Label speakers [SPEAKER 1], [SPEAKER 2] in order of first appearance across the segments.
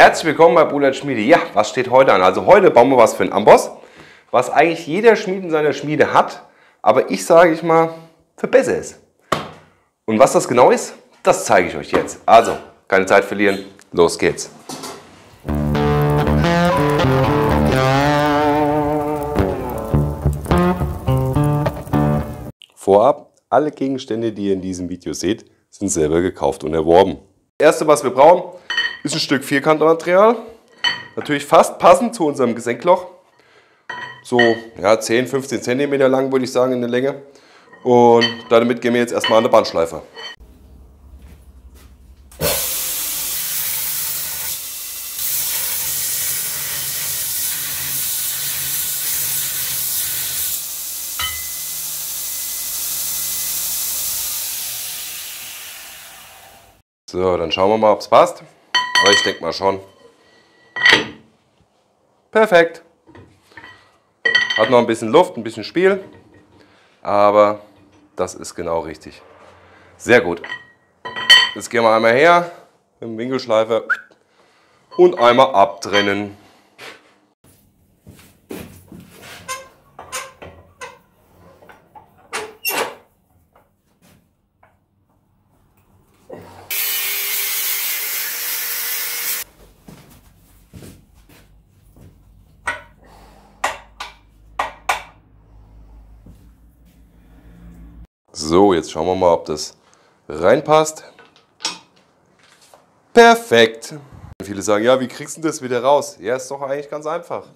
[SPEAKER 1] Herzlich willkommen bei Bulat Schmiede. Ja, was steht heute an? Also heute bauen wir was für einen Amboss, was eigentlich jeder Schmied in seiner Schmiede hat, aber ich sage ich mal, für besser ist. Und was das genau ist, das zeige ich euch jetzt. Also, keine Zeit verlieren, los geht's. Vorab, alle Gegenstände, die ihr in diesem Video seht, sind selber gekauft und erworben. Das erste, was wir brauchen, ist ein Stück Vierkantmaterial. Natürlich fast passend zu unserem Gesenkloch. So ja, 10, 15 cm lang würde ich sagen in der Länge. Und damit gehen wir jetzt erstmal an der Bandschleife. So, dann schauen wir mal, ob es passt. Aber ich denke mal schon. Perfekt. Hat noch ein bisschen Luft, ein bisschen Spiel. Aber das ist genau richtig. Sehr gut. Jetzt gehen wir einmal her mit dem Winkelschleifer und einmal abtrennen. So, jetzt schauen wir mal, ob das reinpasst. Perfekt. Viele sagen, ja, wie kriegst du das wieder raus? Ja, ist doch eigentlich ganz einfach.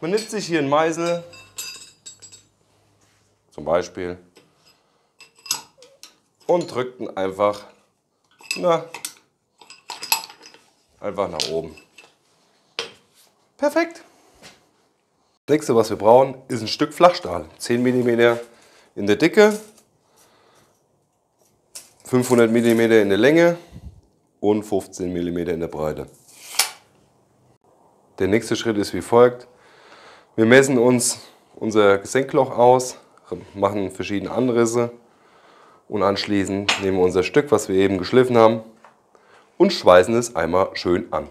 [SPEAKER 1] Man nimmt sich hier einen Meißel, zum Beispiel, und drückt ihn einfach, na, einfach nach oben. Perfekt. Das nächste, was wir brauchen, ist ein Stück Flachstahl. 10 mm in der Dicke, 500 mm in der Länge und 15 mm in der Breite. Der nächste Schritt ist wie folgt. Wir messen uns unser Gesenkloch aus, machen verschiedene Anrisse und anschließend nehmen wir unser Stück, was wir eben geschliffen haben und schweißen es einmal schön an.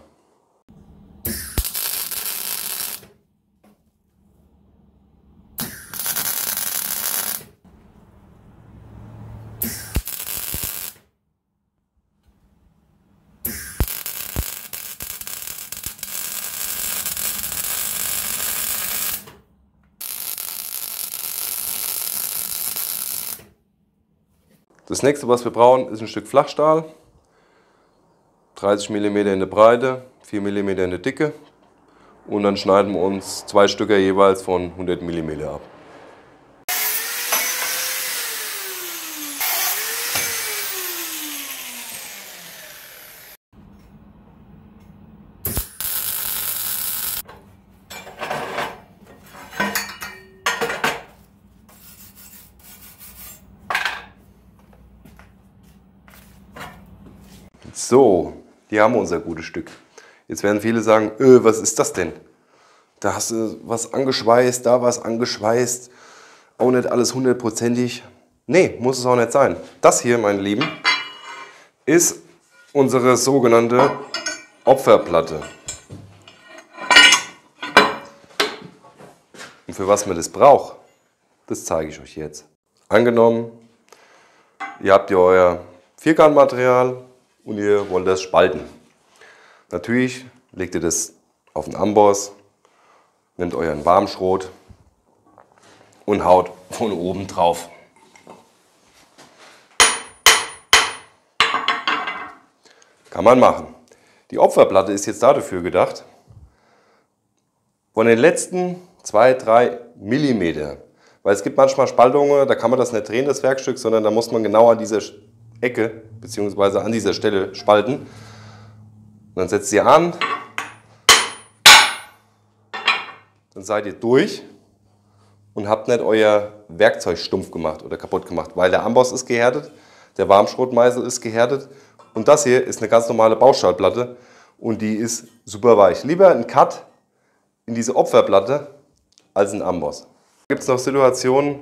[SPEAKER 1] Das nächste, was wir brauchen, ist ein Stück Flachstahl. 30 mm in der Breite, 4 mm in der Dicke. Und dann schneiden wir uns zwei Stücke jeweils von 100 mm ab. So, hier haben wir unser gutes Stück. Jetzt werden viele sagen, öh, was ist das denn? Da hast du was angeschweißt, da was angeschweißt. Auch nicht alles hundertprozentig. Nee, muss es auch nicht sein. Das hier, meine Lieben, ist unsere sogenannte Opferplatte. Und für was man das braucht, das zeige ich euch jetzt. Angenommen, ihr habt hier euer Vierkantmaterial, und ihr wollt das spalten. Natürlich legt ihr das auf den Amboss, nehmt euren Warmschrot und haut von oben drauf. Kann man machen. Die Opferplatte ist jetzt dafür gedacht, von den letzten 2-3 mm. Weil es gibt manchmal Spaltungen, da kann man das nicht drehen, das Werkstück, sondern da muss man genau an dieser Ecke bzw. an dieser Stelle spalten. Und dann setzt ihr an, dann seid ihr durch und habt nicht euer Werkzeug stumpf gemacht oder kaputt gemacht, weil der Amboss ist gehärtet, der Warmschrotmeißel ist gehärtet und das hier ist eine ganz normale Baustahlplatte und die ist super weich. Lieber ein Cut in diese Opferplatte als ein Amboss. Gibt es noch Situationen,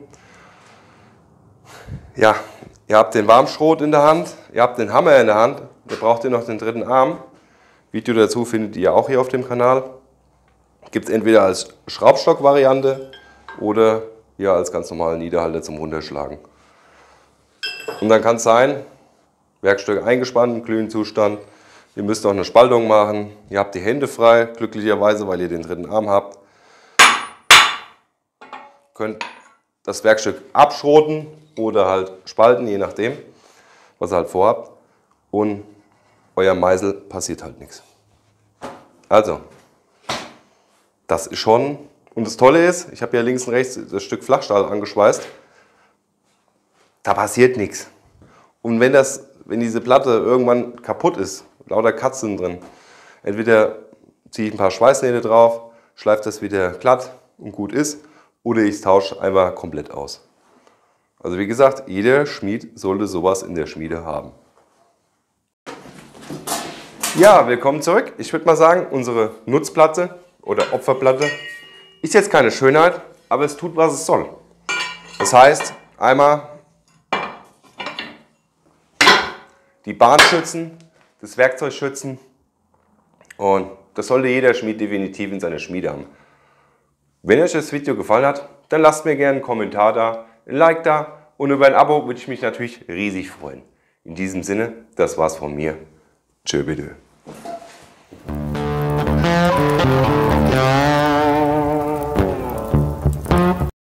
[SPEAKER 1] ja, Ihr habt den Warmschrot in der Hand, ihr habt den Hammer in der Hand, ihr braucht ihr noch den dritten Arm. Video dazu findet ihr auch hier auf dem Kanal. Gibt es entweder als Schraubstock-Variante oder hier als ganz normalen Niederhalter zum Runterschlagen. Und dann kann es sein, Werkstück eingespannt glühenden Zustand. Ihr müsst auch eine Spaltung machen. Ihr habt die Hände frei, glücklicherweise, weil ihr den dritten Arm habt. Könnt das Werkstück abschroten oder halt spalten, je nachdem, was ihr halt vorhabt. Und euer Meißel passiert halt nichts. Also, das ist schon, und das Tolle ist, ich habe ja links und rechts das Stück Flachstahl angeschweißt, da passiert nichts. Und wenn, das, wenn diese Platte irgendwann kaputt ist, lauter Katzen drin, entweder ziehe ich ein paar Schweißnähte drauf, schleife das wieder glatt und gut ist, oder ich tausche einfach komplett aus. Also wie gesagt, jeder Schmied sollte sowas in der Schmiede haben. Ja, willkommen zurück. Ich würde mal sagen, unsere Nutzplatte oder Opferplatte ist jetzt keine Schönheit, aber es tut, was es soll. Das heißt, einmal die Bahn schützen, das Werkzeug schützen und das sollte jeder Schmied definitiv in seiner Schmiede haben. Wenn euch das Video gefallen hat, dann lasst mir gerne einen Kommentar da, ein Like da und über ein Abo würde ich mich natürlich riesig freuen. In diesem Sinne, das war's von mir. Tschö bitte.